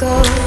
go.